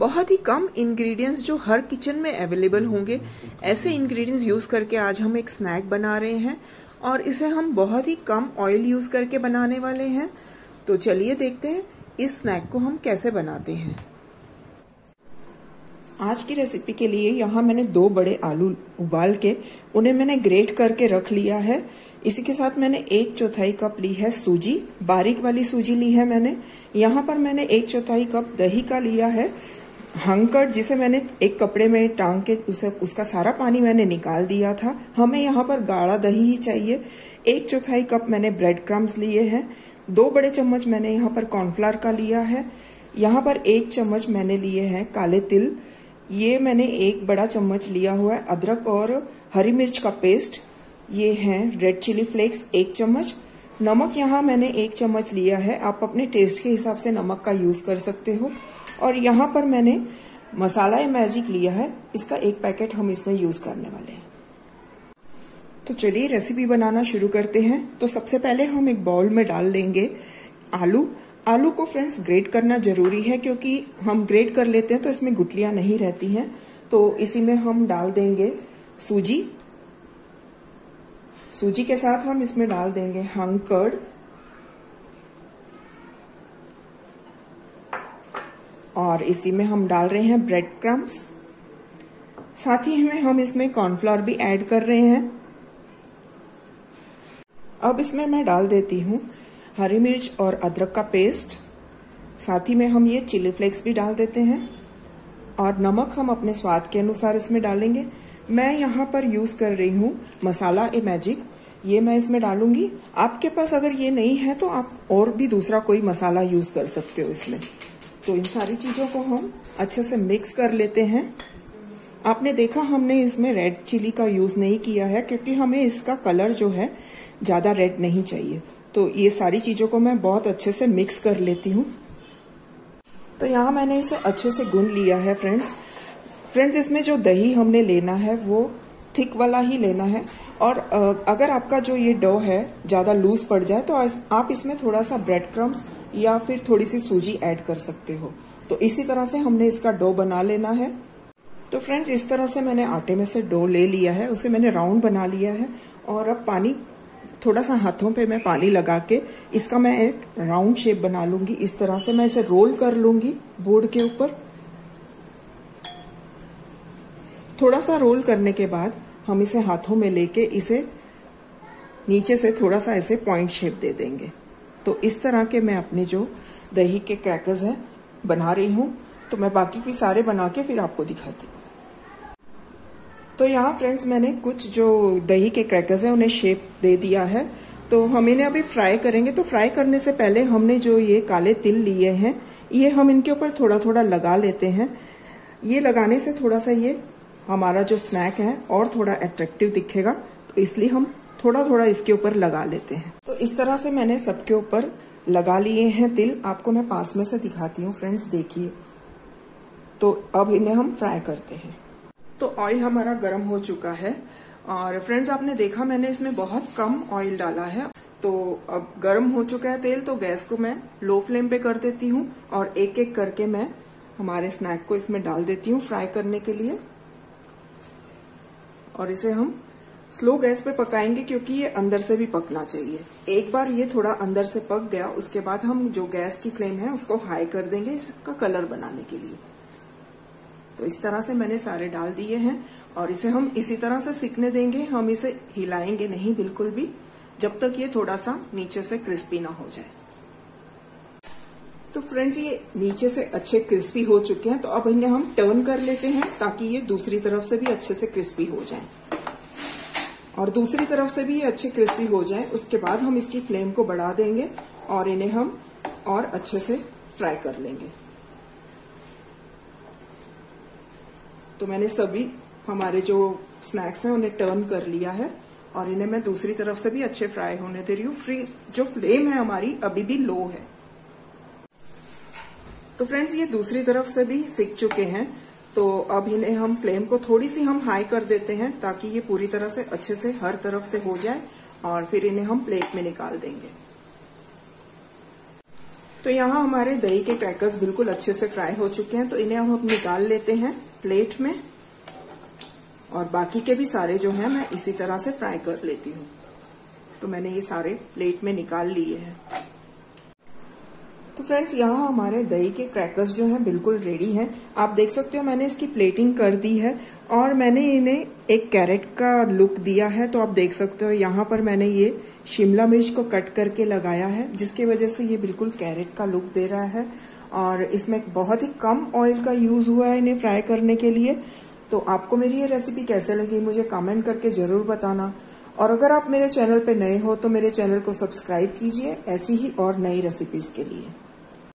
बहुत ही कम इंग्रेडिएंट्स जो हर किचन में अवेलेबल होंगे, ऐसे इंग्रेडिएंट्स यूज़ करके आज हम एक स्नैक बना रहे हैं और इसे हम बहुत ही कम ऑयल यूज़ करके बनाने वाले हैं। तो चलिए देखते हैं इस स्नैक को हम कैसे बनाते हैं। आज की रेसिपी के लिए यहाँ मैंने दो बड़े आलू उबाल के उन्हें मैंने ग्रेट करके रख लिया है। इसी के साथ मैंने एक चौथाई कप ली है सूजी, बारीक वाली सूजी ली है मैंने। यहाँ पर मैंने एक चौथाई कप दही का लिया है। हंकट जिसे मैंने एक कपड़े में टांग के उसे, उसका सारा पानी मैंने निकाल दिया था। हमें यहाँ पर गाढ़ा दही ही चाहिए। एक चौथाई कप मैंने ब्रेड क्रम्स लिए हैं। दो बड़े चम्मच मैंने यहाँ पर कॉर्नफ्लावर का लिया है। यहाँ पर एक चम्मच मैंने लिए हैं काले तिल। ये मैंने एक बड़ा चम्मच लिया हुआ है अदरक और हरी मिर्च का पेस्ट ये है रेड चिली फ्लेक्स एक चम्मच। नमक यहाँ मैंने एक चम्मच लिया है। आप अपने टेस्ट के हिसाब से नमक का यूज़ कर सकते हो। और यहाँ पर मैंने मसाला मैजिक लिया है। इसका एक पैकेट हम इसमें यूज़ करने वाले हैं। तो चलिए रेसिपी बनाना शुरू करते हैं। तो सबसे पहले हम एक बाउल में डाल लेंगे आलू। आलू को फ्रेंड्स ग्रेट करना ज़रूरी है क्योंकि हम ग्रेट कर लेते हैं तो इसमें गुटलियाँ नहीं रहती हैं। तो इसी में हम डाल देंगे सूजी। सूजी के साथ हम इसमें डाल देंगे हंकर्ड। और इसी में हम डाल रहे हैं ब्रेड क्रम्स साथ ही में हम इसमें कॉर्नफ्लोर भी ऐड कर रहे हैं. अब इसमें मैं डाल देती हूँ हरी मिर्च और अदरक का पेस्ट साथ ही में हम ये चिली फ्लेक्स भी डाल देते हैं और नमक हम अपने स्वाद के अनुसार इसमें डालेंगे. मैं यहाँ पर यूज़ कर रही हूँ मसाला ए मैजिक ये मैं इसमें डालूँगी. आपके पास अगर ये नहीं है तो आप और भी दूसरा कोई मसाला यूज़ कर सकते हो इसमें. तो इन सारी चीज़ों को हम अच्छे से मिक्स कर लेते हैं। आपने देखा हमने इसमें रेड चिली का यूज़ नहीं किया है, क्योंकि हमें इसका कलर जो है ज़्यादा रेड नहीं चाहिए। तो ये सारी चीज़ों को मैं बहुत अच्छे से मिक्स कर लेती हूँ। तो यहाँ मैंने इसे अच्छे से गुन लिया है फ्रेंड्स फ्रेंड्स इसमें जो दही हमने लेना है, वो थिक वाला ही लेना है। और अगर आपका जो ये डो है ज़्यादा लूज पड़ जाए तो आप इसमें थोड़ा सा ब्रेड क्रम्स या फिर थोड़ी सी सूजी ऐड कर सकते हो। तो इसी तरह से हमने इसका डो बना लेना है। तो फ्रेंड्स, इस तरह से मैंने आटे में से डो ले लिया है। उसे मैंने राउंड बना लिया है। और अब पानी, थोड़ा सा हाथों पे मैं पानी लगा के इसका मैं एक राउंड शेप बना लूँगी। इस तरह से मैं इसे रोल कर लूँगी बोर्ड के ऊपर। थोड़ा सा रोल करने के बाद हम इसे हाथों में लेके इसे नीचे से थोड़ा सा ऐसे पॉइंट शेप दे देंगे। तो इस तरह के मैं अपने जो दही के क्रैकर्स हैं, बना रही हूँ। तो मैं बाकी भी सारे बना के फिर आपको दिखाती हूँ। तो यहाँ फ्रेंड्स मैंने कुछ जो दही के क्रैकर्स हैं, उन्हें शेप दे दिया है। तो हम इन्हें अभी फ्राई करेंगे। तो फ्राई करने से पहले हमने जो ये काले तिल लिए हैं, ये हम इनके ऊपर थोड़ा थोड़ा लगा लेते हैं। ये लगाने से थोड़ा सा ये हमारा जो स्नैक है और थोड़ा अट्रैक्टिव दिखेगा। तो इसलिए हम थोड़ा थोड़ा इसके ऊपर लगा लेते हैं। तो इस तरह से मैंने सबके ऊपर लगा लिए हैं तिल। आपको मैं पास में से दिखाती हूँ, फ्रेंड्स, देखिए। तो अब इन्हें हम फ्राई करते हैं। तो ऑयल हमारा गर्म हो चुका है और फ्रेंड्स, आपने देखा मैंने इसमें बहुत कम ऑयल डाला है। तो अब गर्म हो चुका है तेल तो गैस को मैं लो फ्लेम पे कर देती हूँ और एक एक करके मैं हमारे स्नैक को इसमें डाल देती हूँ फ्राई करने के लिए। और इसे हम स्लो गैस पे पकाएँगे क्योंकि ये अंदर से भी पकना चाहिए। एक बार ये थोड़ा अंदर से पक गया, उसके बाद हम जो गैस की फ्लेम है उसको हाई कर देंगे इसका कलर बनाने के लिए। तो इस तरह से मैंने सारे डाल दिए हैं और इसे हम इसी तरह से सीखने देंगे। हम इसे हिलाएँगे नहीं बिल्कुल भी, जब तक ये थोड़ा सा नीचे से क्रिस्पी ना हो जाए। तो फ्रेंड्स, ये नीचे से अच्छे क्रिस्पी हो चुके हैं तो अब इन्हें हम टर्न कर लेते हैं ताकि ये दूसरी तरफ़ से भी अच्छे से क्रिस्पी हो जाए। और दूसरी तरफ़ से भी ये अच्छे क्रिस्पी हो जाए, उसके बाद हम इसकी फ्लेम को बढ़ा देंगे और इन्हें हम और अच्छे से फ्राई कर लेंगे। तो मैंने सभी हमारे जो स्नैक्स हैं उन्हें टर्न कर लिया है और इन्हें मैं दूसरी तरफ़ से भी अच्छे फ्राई होने दे रही हूँ। फ्री जो फ्लेम है हमारी अभी भी लो है। तो फ्रेंड्स, ये दूसरी तरफ़ से भी सीख चुके हैं तो अब इन्हें हम फ्लेम को थोड़ी सी हम हाई कर देते हैं ताकि ये पूरी तरह से अच्छे से हर तरफ़ से हो जाए और फिर इन्हें हम प्लेट में निकाल देंगे। तो यहाँ हमारे दही के क्रैकर्स बिल्कुल अच्छे से फ्राई हो चुके हैं तो इन्हें हम निकाल लेते हैं प्लेट में और बाकी के भी सारे जो हैं, मैं इसी तरह से फ्राई कर लेती हूँ। तो मैंने ये सारे प्लेट में निकाल लिए हैं। तो फ्रेंड्स यहाँ हमारे दही के क्रैकर्स जो हैं बिल्कुल रेडी हैं। आप देख सकते हो मैंने इसकी प्लेटिंग कर दी है और मैंने इन्हें एक कैरेट का लुक दिया है। तो आप देख सकते हो यहाँ पर मैंने ये शिमला मिर्च को कट करके लगाया है, जिसकी वजह से ये बिल्कुल कैरेट का लुक दे रहा है। और इसमें बहुत ही कम ऑयल का यूज़ हुआ है इन्हें फ्राई करने के लिए। तो आपको मेरी ये रेसिपी कैसे लगी, मुझे कमेंट करके ज़रूर बताना। और अगर आप मेरे चैनल पे नए हो तो मेरे चैनल को सब्सक्राइब कीजिए। ऐसी ही और नई रेसिपीज़ के लिए।